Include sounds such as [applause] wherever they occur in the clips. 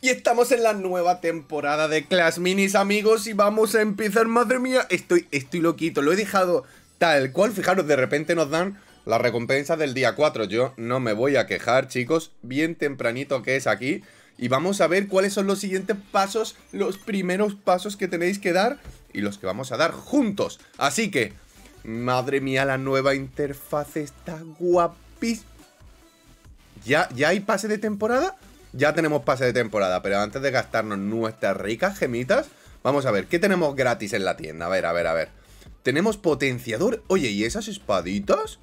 Y estamos en la nueva temporada de Clash Minis, amigos, y vamos a empezar, madre mía, estoy, estoy loquito, lo he dejado tal cual, fijaros, de repente nos dan la recompensa del día 4, yo no me voy a quejar, chicos, bien tempranito que es aquí, y vamos a ver cuáles son los siguientes pasos, los primeros pasos que tenéis que dar, y los que vamos a dar juntos, así que, madre mía, la nueva interfaz está guapísima. ¿Ya, ¿Ya hay pase de temporada? Ya tenemos pase de temporada, pero antes de gastarnos nuestras ricas gemitas, vamos a ver, ¿qué tenemos gratis en la tienda? A ver, a ver, a ver. Tenemos potenciador. Oye, ¿y esas espaditas?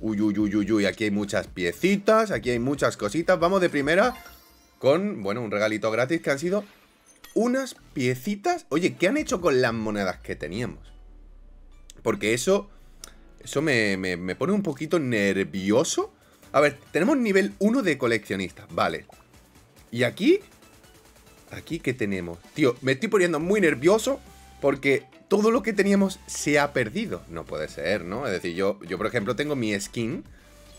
Uy, uy, uy, uy, uy, aquí hay muchas piecitas, aquí hay muchas cositas. Vamos de primera con, bueno, un regalito gratis que han sido unas piecitas. Oye, ¿qué han hecho con las monedas que teníamos? Porque eso, eso me, me, me pone un poquito nervioso. A ver, tenemos nivel 1 de coleccionista, vale. Y aquí... Aquí, ¿qué tenemos? Tío, me estoy poniendo muy nervioso porque todo lo que teníamos se ha perdido. No puede ser, ¿no? Es decir, yo, yo por ejemplo, tengo mi skin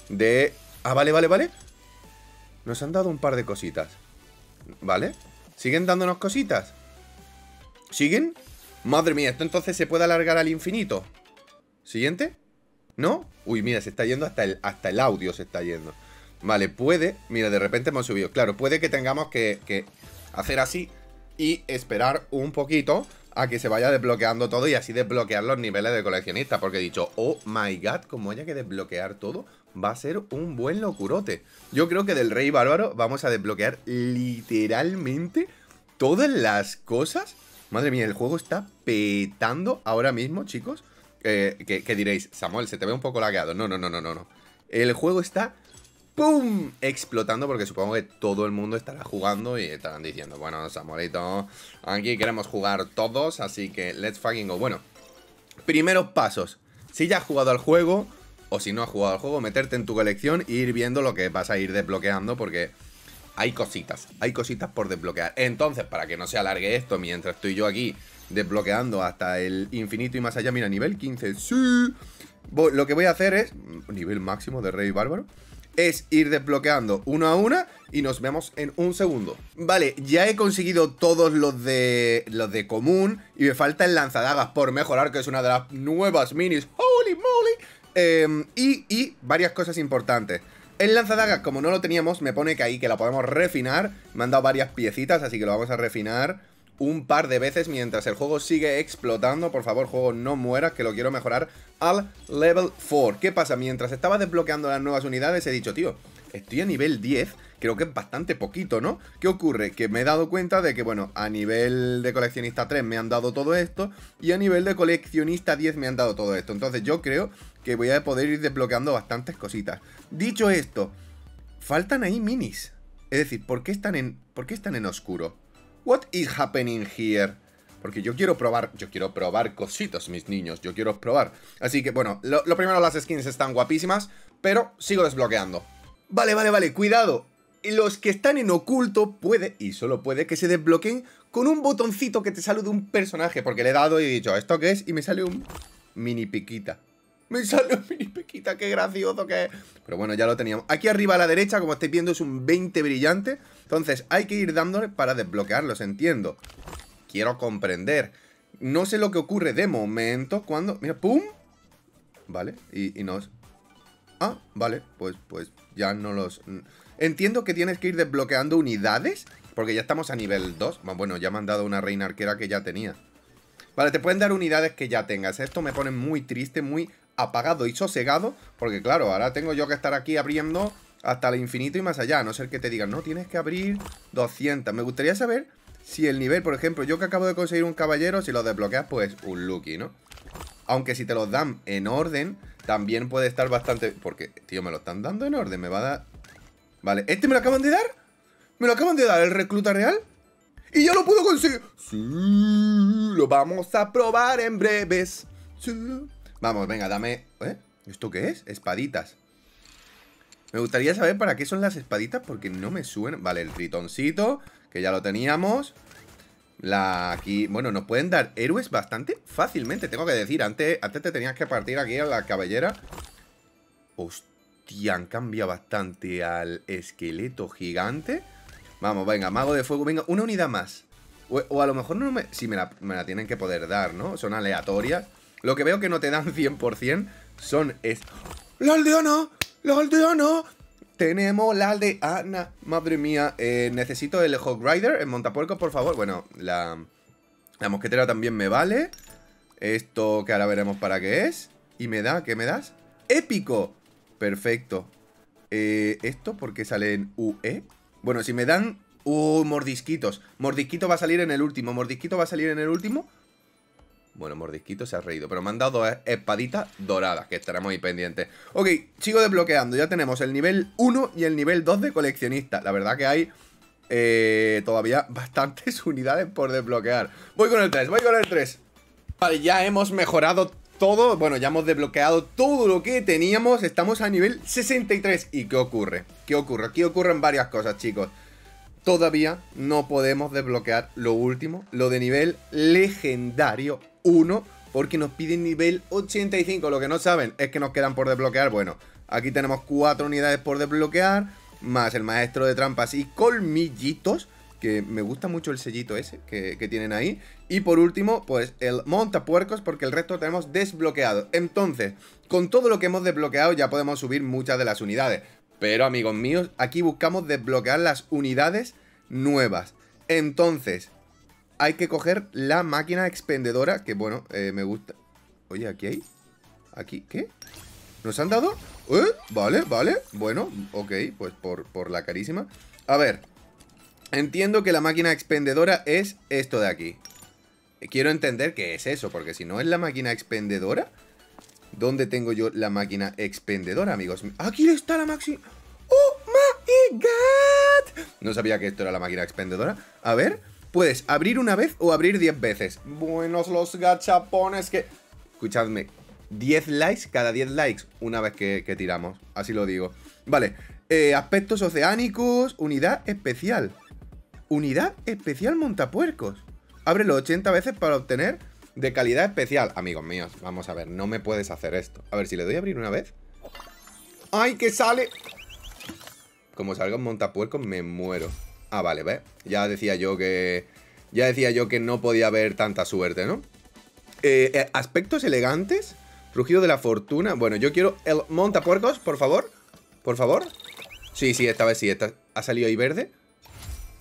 de... Ah, vale, vale, vale. Nos han dado un par de cositas. ¿Vale? ¿Siguen dándonos cositas? ¿Siguen? Madre mía, esto entonces se puede alargar al infinito. ¿Siguiente? ¿No? Uy, mira, se está yendo hasta el, hasta el audio, se está yendo. Vale, puede... Mira, de repente hemos subido. Claro, puede que tengamos que, hacer así y esperar un poquito a que se vaya desbloqueando todo y así desbloquear los niveles de coleccionista. Porque he dicho, oh my god, como haya que desbloquear todo, va a ser un buen locurote. Yo creo que del Rey Bárbaro vamos a desbloquear literalmente todas las cosas. Madre mía, el juego está petando ahora mismo, chicos. Eh, que, diréis, Samuel, se te ve un poco lagueado. No, no, no, no, no. El juego está ¡pum! Explotando porque supongo que todo el mundo estará jugando y estarán diciendo, bueno, Samuelito, aquí queremos jugar todos, así que let's fucking go. Bueno, primeros pasos. Si ya has jugado al juego, o si no has jugado al juego, meterte en tu colección e ir viendo lo que vas a ir desbloqueando porque hay cositas, hay cositas por desbloquear. Entonces, para que no se alargue esto mientras estoy yo aquí desbloqueando hasta el infinito y más allá, mira, nivel 15, sí. Lo que voy a hacer es, nivel máximo de Rey Bárbaro, es ir desbloqueando uno a una y nos vemos en un segundo. Vale, ya he conseguido todos los de los de común y me falta el lanzadagas por mejorar, que es una de las nuevas minis. ¡Holy moly! Em, y, y varias cosas importantes. El lanzadagas, como no lo teníamos, me pone que ahí que la podemos refinar. Me han dado varias piecitas, así que lo vamos a refinar un par de veces mientras el juego sigue explotando. Por favor, juego, no mueras, que lo quiero mejorar al level 4. ¿Qué pasa? Mientras estaba desbloqueando las nuevas unidades, he dicho, tío, estoy a nivel 10, creo que es bastante poquito, ¿no? ¿Qué ocurre? Que me he dado cuenta de que, bueno, a nivel de coleccionista 3 me han dado todo esto y a nivel de coleccionista 10 me han dado todo esto. Entonces yo creo que voy a poder ir desbloqueando bastantes cositas. Dicho esto, faltan ahí minis. Es decir, ¿por qué están en, ¿por qué están en oscuro? What is happening here? Porque yo quiero probar, yo quiero probar cositas, mis niños, yo quiero probar. Así que, bueno, lo, primero, las skins están guapísimas, pero sigo desbloqueando. Vale, vale, vale, cuidado. Los que están en oculto puede, y solo puede, que se desbloqueen con un botoncito que te salude un personaje. Porque le he dado y he dicho, ¿esto qué es? Y me sale un mini piquita. Me sale un mini piquita, qué gracioso que es. Pero bueno, ya lo teníamos. Aquí arriba a la derecha, como estáis viendo, es un 20 brillante. Entonces hay que ir dándole para desbloquearlos, entiendo. Quiero comprender. No sé lo que ocurre de momento cuando... Mira, ¡pum! Vale, y, y nos... Ah, vale, pues, pues ya no los... Entiendo que tienes que ir desbloqueando unidades, porque ya estamos a nivel 2. Bueno, ya me han dado una reina arquera que ya tenía. Vale, te pueden dar unidades que ya tengas. Esto me pone muy triste, muy apagado y sosegado, porque claro, ahora tengo yo que estar aquí abriendo hasta el infinito y más allá. A no ser que te digan, no, tienes que abrir 200. Me gustaría saber si el nivel, por ejemplo, yo que acabo de conseguir un caballero, si lo desbloqueas, pues un Lucky, ¿no? Aunque si te los dan en orden, también puede estar bastante... Porque, tío, me lo están dando en orden, me va a dar... Vale, ¿este me lo acaban de dar? ¿Me lo acaban de dar el recluta real? ¡Y ya lo puedo conseguir! Sí, lo vamos a probar en breves. Sí. Vamos, venga, dame... ¿Eh? ¿Esto qué es? Espaditas. Me gustaría saber para qué son las espaditas porque no me suena. Vale, el tritoncito, que ya lo teníamos. La aquí... Bueno, nos pueden dar héroes bastante fácilmente, tengo que decir. Antes, antes te tenías que partir aquí a la cabellera. Hostia, han cambiado bastante al esqueleto gigante. Vamos, venga, mago de fuego, venga, una unidad más. O, a lo mejor no me... Sí, me la, me la, tienen que poder dar, ¿no? Son aleatorias. Lo que veo que no te dan 100% son... Es... ¡La aldeana! ¡La aldeana! Tenemos la aldeana. Madre mía. Eh, necesito el Hog Rider, el montapuerco, por favor. Bueno, la... La mosquetera también me vale. Esto que ahora veremos para qué es. Y me da, ¿qué me das? ¡Épico! Perfecto. Eh, ¿Esto por qué sale en UE? Bueno, si me dan... Uh, mordisquitos. Mordisquito va a salir en el último. Mordisquito va a salir en el último. Bueno, mordisquito se ha reído. Pero me han dado espaditas doradas, que estaremos ahí pendientes. Ok, sigo desbloqueando. Ya tenemos el nivel 1 y el nivel 2 de coleccionista. La verdad que hay eh, todavía [laughs] bastantes unidades por desbloquear. Voy con el 3, voy con el 3. Vale, ya hemos mejorado todo, bueno, ya hemos desbloqueado todo lo que teníamos, estamos a nivel 63. ¿Y qué ocurre? ¿Qué ocurre? Aquí ocurren varias cosas, chicos. Todavía no podemos desbloquear lo último, lo de nivel legendario 1, porque nos piden nivel 85. Lo que no saben es que nos quedan por desbloquear, bueno, aquí tenemos 4 unidades por desbloquear, más el maestro de trampas y colmillitos, que me gusta mucho el sellito ese que, tienen ahí. Y por último, pues el montapuercos, porque el resto lo tenemos desbloqueado. Entonces, con todo lo que hemos desbloqueado ya podemos subir muchas de las unidades. Pero amigos míos, aquí buscamos desbloquear las unidades nuevas. Entonces, hay que coger la máquina expendedora, que bueno, eh, me gusta. Oye, aquí hay... ¿Aquí? ¿Qué? ¿Nos han dado? ¿Eh? Vale, vale. Bueno, ok, pues por, por la carísima. A ver, Entiendo que la máquina expendedora es esto de aquí. Quiero entender qué es eso, porque si no es la máquina expendedora, ¿dónde tengo yo la máquina expendedora, amigos? Aquí está la máquina... ¡Oh, my God! No sabía que esto era la máquina expendedora. A ver, puedes abrir una vez o abrir 10 veces. Buenos los gachapones que... Escuchadme, 10 likes, cada 10 likes, una vez que, tiramos. Así lo digo. Vale, eh, aspectos oceánicos, unidad especial. Unidad especial montapuercos. Ábrelo 80 veces para obtener de calidad especial. Amigos míos, vamos a ver, no me puedes hacer esto. A ver, si le doy a abrir una vez. ¡Ay, que sale! Como salga un montapuercos, me muero. Ah, vale, ¿ves? Ya decía yo que... Ya decía yo que no podía haber tanta suerte, ¿no? Eh, eh, aspectos elegantes. Rugido de la fortuna. Bueno, yo quiero el montapuercos, por favor. Por favor. Sí, sí, esta vez sí. Esta... ¿Ha salido ahí verde?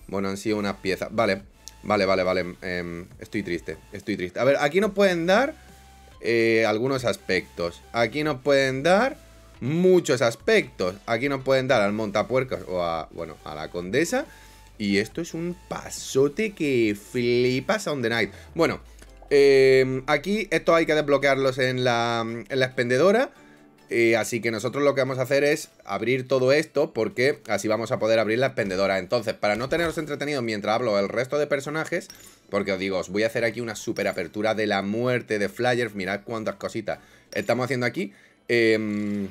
Bueno, han sido unas piezas. Vale, vale, vale, vale. Em, estoy triste, estoy triste. A ver, aquí nos pueden dar eh, algunos aspectos. Aquí nos pueden dar muchos aspectos. Aquí nos pueden dar al montapuercos o a, bueno, a la condesa. Y esto es un pasote que flipas on the night. Bueno, em, aquí esto hay que desbloquearlos en la, en la expendedora. Eh, así que nosotros lo que vamos a hacer es abrir todo esto porque así vamos a poder abrir la expendedora. Entonces, para no teneros entretenidos mientras hablo el resto de personajes, porque os digo, os voy a hacer aquí una super apertura de la muerte de Flyers. Mirad cuántas cositas estamos haciendo aquí. Em,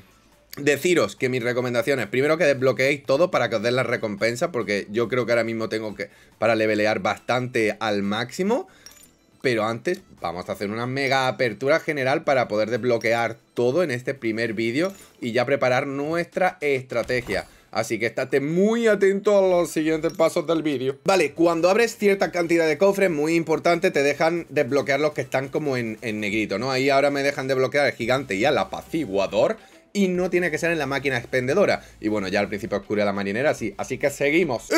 deciros que mis recomendaciones, primero que desbloqueéis todo para que os den la recompensa, porque yo creo que ahora mismo tengo que, para levelear bastante al máximo. Pero antes vamos a hacer una mega apertura general para poder desbloquear todo en este primer vídeo y ya preparar nuestra estrategia. Así que estate muy atento a los siguientes pasos del vídeo. Vale, cuando abres cierta cantidad de cofres, muy importante, te dejan desbloquear los que están como en, negrito, ¿no? Ahí ahora me dejan desbloquear el gigante y al apaciguador y no tiene que ser en la máquina expendedora. Y bueno, ya al principio oscura la marinera, sí. Así que seguimos.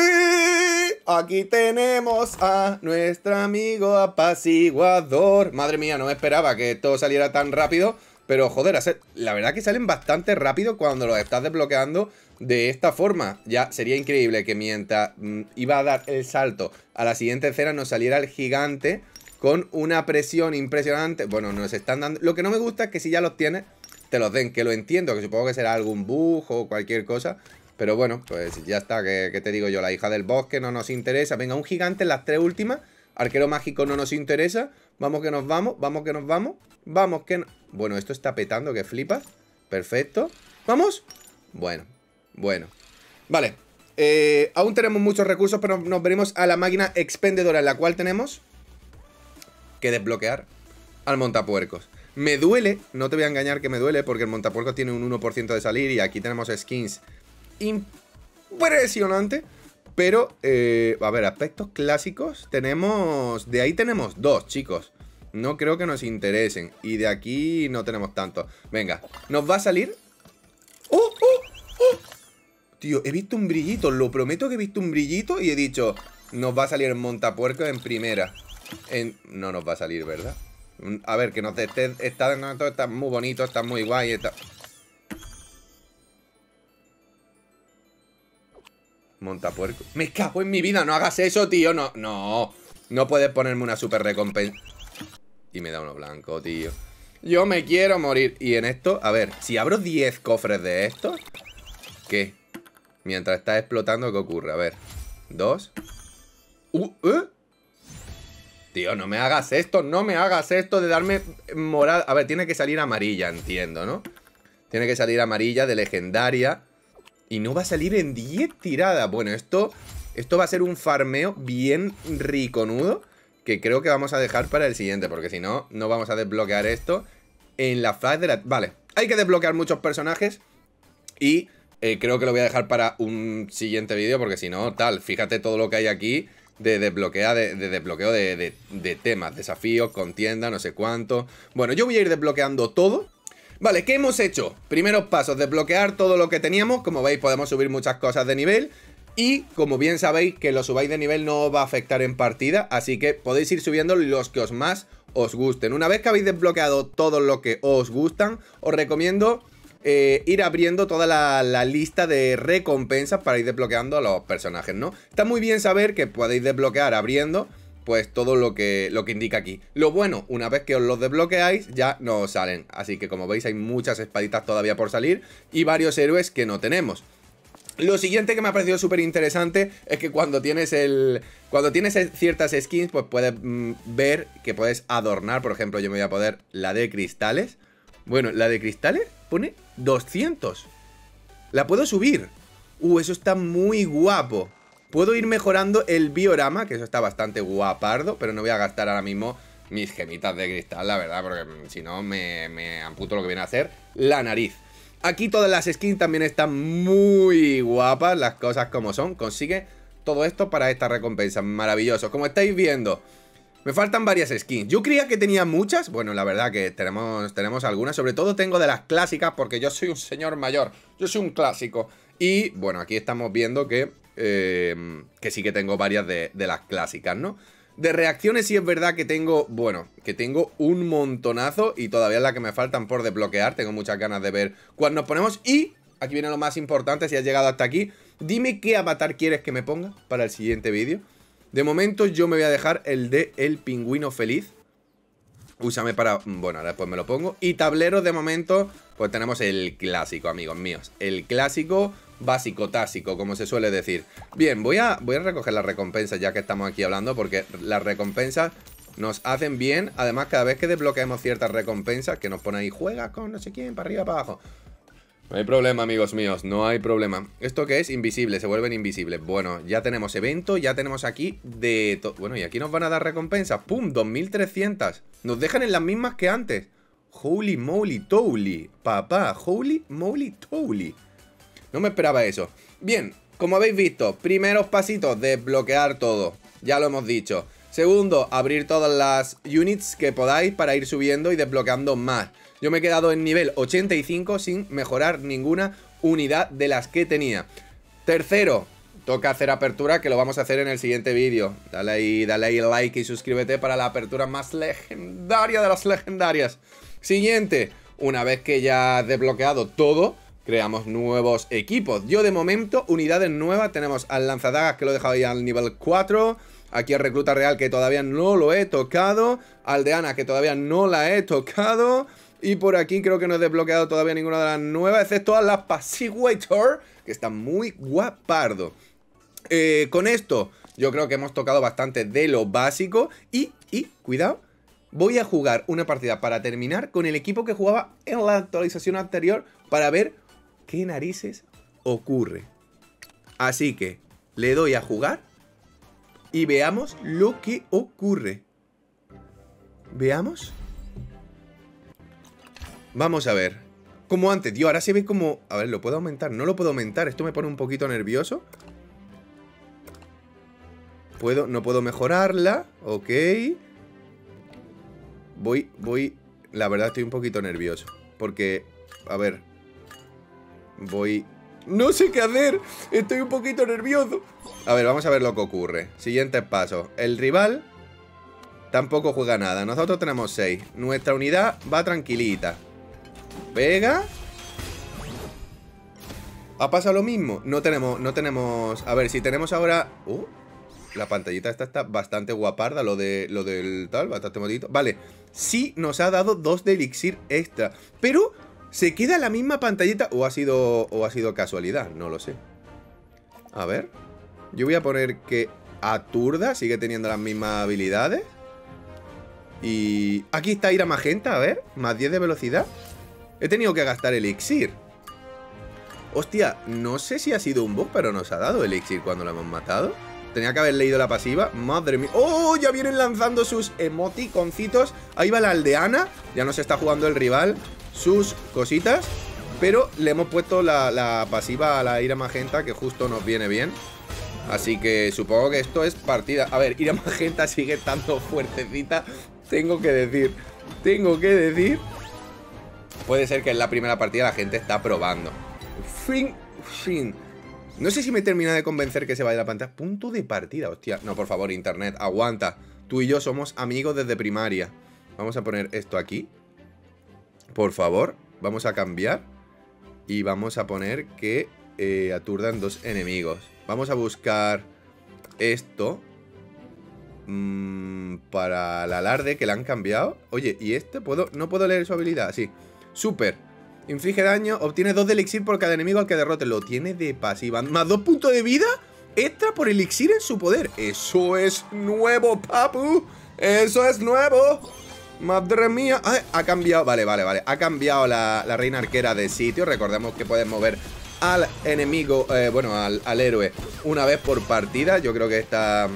Aquí tenemos a nuestro amigo apaciguador. Madre mía, no me esperaba que todo saliera tan rápido. Pero joder, la verdad que salen bastante rápido cuando los estás desbloqueando de esta forma. Ya sería increíble que mientras mm, iba a dar el salto a la siguiente escena nos saliera el gigante con una presión impresionante. Bueno, nos están dando... Lo que no me gusta es que si ya los tienes, te los den. Que lo entiendo, que supongo que será algún bug o cualquier cosa. Pero bueno, pues ya está, que, te digo yo, la hija del bosque no nos interesa. Venga, un gigante en las tres últimas. Arquero mágico no nos interesa. Vamos que nos vamos, vamos que nos vamos. Vamos que no... Bueno, esto está petando, que flipas. Perfecto. ¿Vamos? Bueno, bueno. Vale. Eh, aún tenemos muchos recursos, pero nos veremos a la máquina expendedora, en la cual tenemos que desbloquear al montapuercos. Me duele, no te voy a engañar que me duele, porque el montapuercos tiene un 1% de salir y aquí tenemos skins impresionante. Pero, eh, a ver, aspectos clásicos tenemos... De ahí tenemos dos, chicos. No creo que nos interesen. Y de aquí no tenemos tanto. Venga, ¿nos va a salir? ¡Oh, oh, oh! Tío, he visto un brillito. Lo prometo que he visto un brillito y he dicho... Nos va a salir el montapuerco en primera. No nos va a salir, ¿verdad? A ver, que nos esté... Está, está muy bonito, está muy guay. Está... Montapuerco. Me cago en mi vida, no hagas eso, tío. No, no. No puedes ponerme una super recompensa. Y me da uno blanco, tío. Yo me quiero morir. Y en esto, a ver, si abro 10 cofres de estos, ¿qué? Mientras está explotando, ¿qué ocurre? A ver. Dos. Uh, ¿eh? Tío, no me hagas esto, no me hagas esto de darme morada. A ver, tiene que salir amarilla, entiendo, ¿no? Tiene que salir amarilla de legendaria. Y no va a salir en 10 tiradas. Bueno, esto, esto va a ser un farmeo bien riconudo. Que creo que vamos a dejar para el siguiente. Porque si no, no vamos a desbloquear esto en la flash de la... Vale, hay que desbloquear muchos personajes. Y eh, creo que lo voy a dejar para un siguiente vídeo. Porque si no, tal, fíjate todo lo que hay aquí de desbloqueo, de, desbloqueo de, de, temas, desafíos, contienda, no sé cuánto. Bueno, yo voy a ir desbloqueando todo Vale, ¿qué hemos hecho? Primeros pasos, desbloquear todo lo que teníamos. Como veis, podemos subir muchas cosas de nivel. Y como bien sabéis, que lo subáis de nivel no os va a afectar en partida. Así que podéis ir subiendo los que os más os gusten. Una vez que habéis desbloqueado todo lo que os gustan, os recomiendo eh, ir abriendo toda la, lista de recompensas para ir desbloqueando a los personajes, ¿no? Está muy bien saber que podéis desbloquear abriendo pues todo lo que, lo que indica aquí. Lo bueno, una vez que os los desbloqueáis, ya no salen. Así que como veis hay muchas espaditas todavía por salir y varios héroes que no tenemos. Lo siguiente que me ha parecido súper interesante es que cuando tienes el. Cuando tienes ciertas skins, pues puedes mm, ver que puedes adornar. Por ejemplo, yo me voy a poner la de cristales. Bueno, la de cristales pone 200. La puedo subir. Uh, eso está muy guapo. Puedo ir mejorando el biorama, que eso está bastante guapardo, pero no voy a gastar ahora mismo mis gemitas de cristal, la verdad, porque mm, si no me, me amputo lo que viene a hacer la nariz. Aquí todas las skins también están muy guapas, las cosas como son. Consigue todo esto para esta recompensa, maravilloso. Como estáis viendo, me faltan varias skins. Yo creía que tenía muchas, bueno, la verdad que tenemos, tenemos algunas. Sobre todo tengo de las clásicas, porque yo soy un señor mayor, yo soy un clásico. Y bueno, aquí estamos viendo que Em, que sí que tengo varias de, las clásicas, ¿no? De reacciones sí es verdad que tengo, bueno, que tengo un montonazo y todavía las que me faltan por desbloquear. Tengo muchas ganas de ver cuando nos ponemos. Y aquí viene lo más importante, si has llegado hasta aquí. Dime qué avatar quieres que me ponga para el siguiente vídeo. De momento yo me voy a dejar el de el pingüino feliz. Úsame para... Bueno, ahora después me lo pongo. Y tablero de momento, pues tenemos el clásico, amigos míos. El clásico básico, tásico, como se suele decir. Bien, voy a, voy a recoger las recompensas ya que estamos aquí hablando, porque las recompensas nos hacen bien. Además, cada vez que desbloqueemos ciertas recompensas, que nos pone ahí, juega con no sé quién, para arriba, para abajo. No hay problema, amigos míos, no hay problema. ¿Esto qué es? Invisible, se vuelven invisibles. Bueno, ya tenemos evento, ya tenemos aquí de... Bueno, y aquí nos van a dar recompensas. ¡Pum! 2300. Nos dejan en las mismas que antes. Holy moly toly. Papá, holy moly toly. No me esperaba eso. Bien, como habéis visto, primeros pasitos, desbloquear todo. Ya lo hemos dicho. Segundo, abrir todas las units que podáis para ir subiendo y desbloqueando más. Yo me he quedado en nivel 85 sin mejorar ninguna unidad de las que tenía. Tercero, toca hacer apertura que lo vamos a hacer en el siguiente vídeo. Dale ahí, dale ahí like y suscríbete para la apertura más legendaria de las legendarias. Siguiente, una vez que ya has desbloqueado todo creamos nuevos equipos. Yo de momento, unidades nuevas, tenemos al lanzadagas que lo he dejado ya al nivel 4. Aquí al recluta real que todavía no lo he tocado. Aldeana que todavía no la he tocado. Y por aquí creo que no he desbloqueado todavía ninguna de las nuevas, excepto a la Passiguator, que está muy guapardo. Eh, con esto, yo creo que hemos tocado bastante de lo básico. Y, y, cuidado, voy a jugar una partida para terminar con el equipo que jugaba en la actualización anterior para ver qué narices ocurre. Así que le doy a jugar y veamos lo que ocurre. Veamos. Vamos a ver. Como antes, tío, ahora se ve como... A ver, ¿lo puedo aumentar? No lo puedo aumentar, esto me pone un poquito nervioso. Puedo, no puedo mejorarla. Ok. Voy, voy... La verdad estoy un poquito nervioso. Porque, a ver... Voy... No sé qué hacer. Estoy un poquito nervioso. A ver, vamos a ver lo que ocurre. Siguiente paso. El rival tampoco juega nada. Nosotros tenemos 6. Nuestra unidad va tranquilita. Pega. ¿Ha pasado lo mismo? No tenemos, no tenemos... A ver, si tenemos ahora... Uh, la pantallita esta está bastante guaparda, lo, de, lo del tal, bastante modito. Vale, sí nos ha dado dos de elixir extra, pero se queda la misma pantallita o ha sido, o ha sido casualidad, no lo sé. A ver, yo voy a poner que Aturda sigue teniendo las mismas habilidades. Y aquí está Ira Magenta, a ver, más 10 de velocidad. He tenido que gastar elixir. Hostia, no sé si ha sido un bug, pero nos ha dado elixir cuando lo hemos matado. Tenía que haber leído la pasiva. Madre mía. ¡Oh! Ya vienen lanzando sus emoticoncitos. Ahí va la aldeana. Ya nos está jugando el rival. Sus cositas. Pero le hemos puesto la, pasiva a la ira magenta, que justo nos viene bien. Así que supongo que esto es partida. A ver, ira magenta sigue estando fuertecita. Tengo que decir. Tengo que decir. Puede ser que en la primera partida la gente está probando. Fin. Fin. No sé si me termina de convencer que se vaya la pantalla. Punto de partida, hostia. No, por favor, internet, aguanta. Tú y yo somos amigos desde primaria. Vamos a poner esto aquí. Por favor, vamos a cambiar. Y vamos a poner que eh, aturdan dos enemigos. Vamos a buscar esto. Mmm, para el alarde que le han cambiado. Oye, ¿y este? ¿Puedo? ¿No puedo leer su habilidad? Sí. Super. Inflige daño, obtiene 2 de elixir por cada enemigo al que derrote. Lo tiene de pasiva. Más 2 puntos de vida extra por elixir en su poder. Eso es nuevo, papu. Eso es nuevo. Madre mía. ha cambiado. Vale, vale, vale. Ha cambiado la, reina arquera de sitio. Recordemos que pueden mover al enemigo, eh, bueno, al, héroe una vez por partida. Yo creo que esta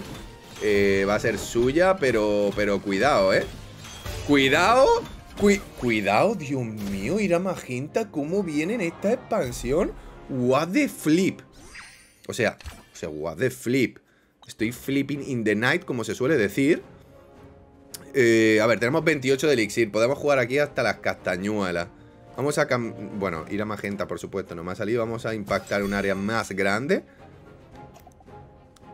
eh, va a ser suya, pero, pero cuidado, ¿eh? Cuidado cuidado, Dios mío, Ira Magenta, ¿cómo viene en esta expansión? What the flip. O sea, o sea, what the flip. Estoy flipping in the night, como se suele decir. Eh, a ver, tenemos 28 de elixir. Podemos jugar aquí hasta las castañuelas. Vamos a... Bueno, Ira Magenta, por supuesto, no me ha salido. Vamos a impactar un área más grande.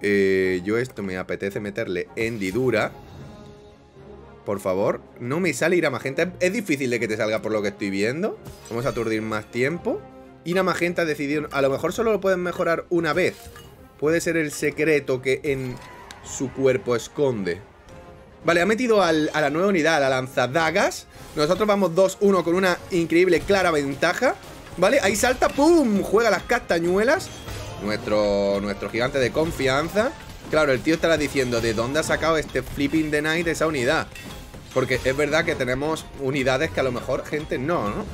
Eh, yo esto me apetece meterle hendidura. Por favor, no me sale Ira Magenta. Es difícil de que te salga por lo que estoy viendo. Vamos a aturdir más tiempo. Ira Magenta ha decidido... A lo mejor solo lo pueden mejorar una vez. Puede ser el secreto que en su cuerpo esconde. Vale, ha metido a la nueva unidad, a la lanzadagas. Nosotros vamos 2-1 con una increíble clara ventaja. Vale, ahí salta, ¡pum! Juega las castañuelas. Nuestro, nuestro gigante de confianza. Claro, el tío estará diciendo, ¿de dónde ha sacado este flipping the night esa unidad? Porque es verdad que tenemos unidades que a lo mejor gente no, ¿no?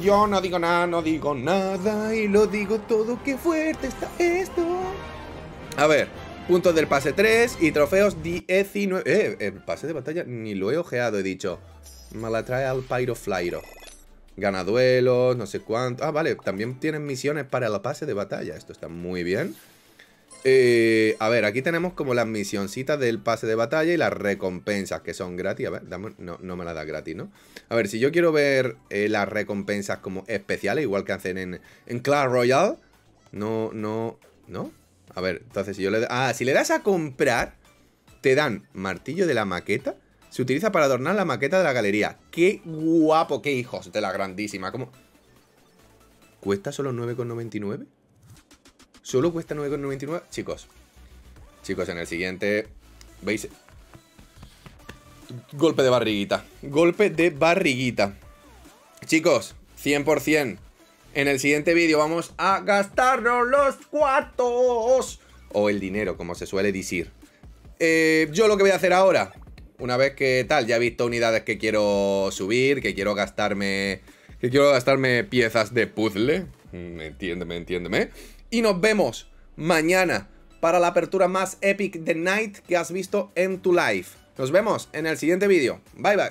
Yo no digo nada, no digo nada y lo digo todo, qué fuerte está esto. A ver, puntos del pase 3 y trofeos 19. Eh, el pase de batalla ni lo he ojeado, he dicho. Me la trae al Pyro Flyro. Gana no sé cuánto. Ah, vale, también tienen misiones para el pase de batalla. Esto está muy bien. Eh, a ver, aquí tenemos como las misioncitas del pase de batalla y las recompensas que son gratis. A ver, no, no, me las da gratis, ¿no? A ver, si yo quiero ver eh, las recompensas como especiales, igual que hacen en, en Clash Royale, no, no, ¿no? A ver, entonces si yo le... Ah, si le das a comprar, te dan martillo de la maqueta. Se utiliza para adornar la maqueta de la galería. ¡Qué guapo! ¡Qué hijos de la grandísima! ¿Cómo? ¿Cuesta solo 9,99? Solo cuesta 9,99. Chicos, chicos, en el siguiente, ¿veis? Golpe de barriguita. Golpe de barriguita. Chicos, 100%. En el siguiente vídeo vamos a gastarnos los cuartos. O el dinero, como se suele decir. Eh, yo lo que voy a hacer ahora, una vez que tal, ya he visto unidades que quiero subir, que quiero gastarme... Que quiero gastarme piezas de puzzle. Mm, entiéndeme, entiéndeme. Y nos vemos mañana para la apertura más epic de Night que has visto en tu life. Nos vemos en el siguiente vídeo. Bye bye.